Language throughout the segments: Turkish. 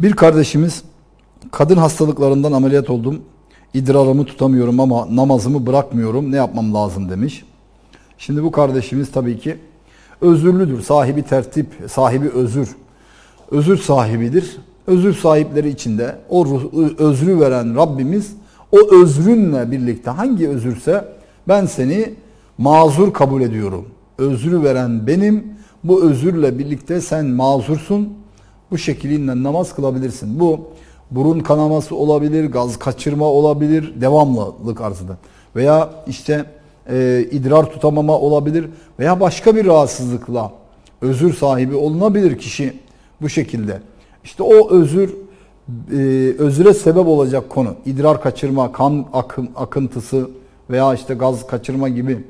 Bir kardeşimiz kadın hastalıklarından ameliyat oldum. İdrarımı tutamıyorum ama namazımı bırakmıyorum. Ne yapmam lazım demiş. Şimdi bu kardeşimiz tabii ki özürlüdür. Sahibi tertip, sahibi özür. Özür sahibidir. Özür sahipleri içinde o özrü veren Rabbimiz o özrünle birlikte hangi özürse ben seni mazur kabul ediyorum. Özrü veren benim. Bu özürle birlikte sen mazursun. Bu şekliyle namaz kılabilirsin. Bu burun kanaması olabilir, gaz kaçırma olabilir, devamlılık arzında. Veya işte e, idrar tutamama olabilir veya başka bir rahatsızlıkla özür sahibi olunabilir kişi bu şekilde. İşte o özür e, özüre sebep olacak konu. İdrar kaçırma, kan akım, akıntısı veya işte gaz kaçırma gibi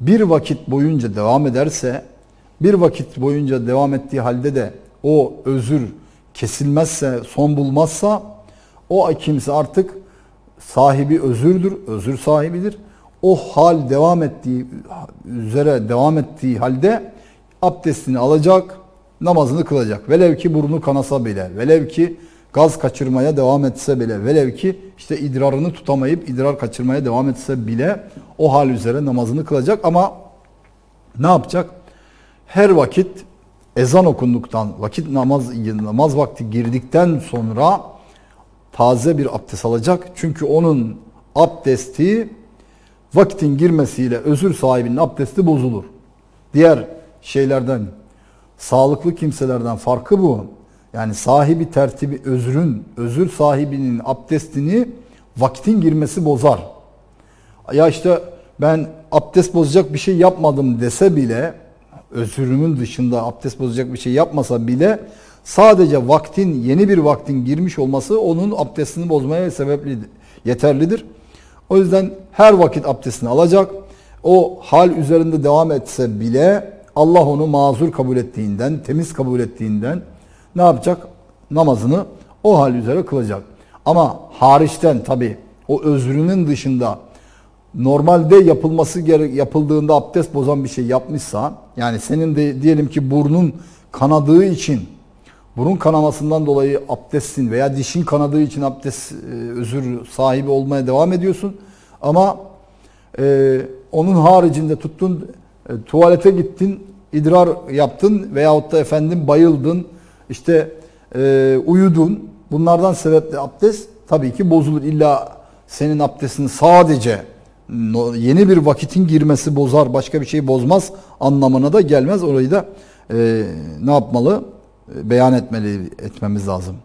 bir vakit boyunca devam ederse bir vakit boyunca devam ettiği halde de o özür kesilmezse, son bulmazsa o kimse artık sahibi özürdür, özür sahibidir. O hal devam ettiği üzere devam ettiği halde abdestini alacak, namazını kılacak. Velev ki burnu kanasa bile, velev ki gaz kaçırmaya devam etse bile, velev ki işte idrarını tutamayıp idrar kaçırmaya devam etse bile o hal üzere namazını kılacak ama ne yapacak? Her vakit ezan okunduktan, vakit namaz namaz vakti girdikten sonra taze bir abdest alacak. Çünkü onun abdesti vakitin girmesiyle özür sahibinin abdesti bozulur. Diğer şeylerden, sağlıklı kimselerden farkı bu. Yani sahibi tertibi özrün, özür sahibinin abdestini vakitin girmesi bozar. Ya işte ben abdest bozacak bir şey yapmadım dese bile özürümün dışında abdest bozacak bir şey yapmasa bile sadece vaktin yeni bir vaktin girmiş olması onun abdestini bozmaya sebepli yeterlidir. O yüzden her vakit abdestini alacak. O hal üzerinde devam etse bile Allah onu mazur kabul ettiğinden, temiz kabul ettiğinden ne yapacak? Namazını o hal üzere kılacak. Ama hariçten tabi o özrünün dışında normalde yapılması gerek yapıldığında abdest bozan bir şey yapmışsa yani senin de diyelim ki burnun kanadığı için burun kanamasından dolayı abdestin veya dişin kanadığı için abdest e, özür sahibi olmaya devam ediyorsun. Ama e, onun haricinde tuttun e, tuvalete gittin idrar yaptın veyahut da efendim bayıldın işte e, uyudun. Bunlardan sebeple abdest tabii ki bozulur. İlla senin abdestin sadece yeni bir vakitin girmesi bozar başka bir şey bozmaz anlamına da gelmez orayı da e, ne yapmalı E, beyan etmeli etmemiz lazım.